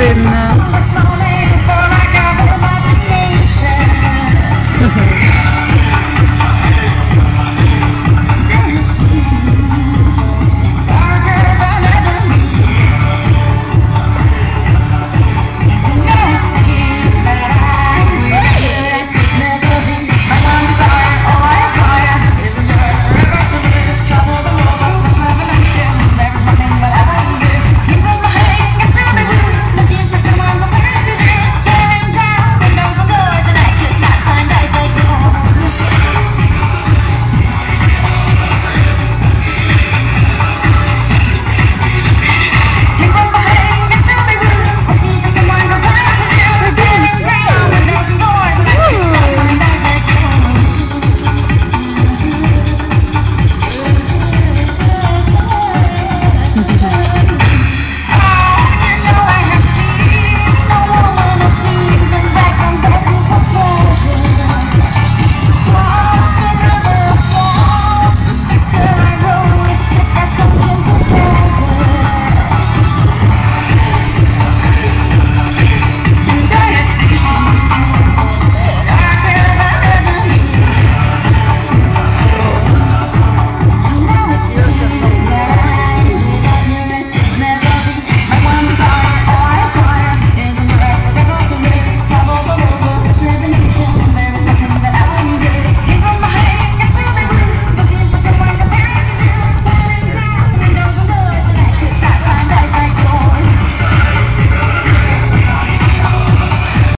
bên à,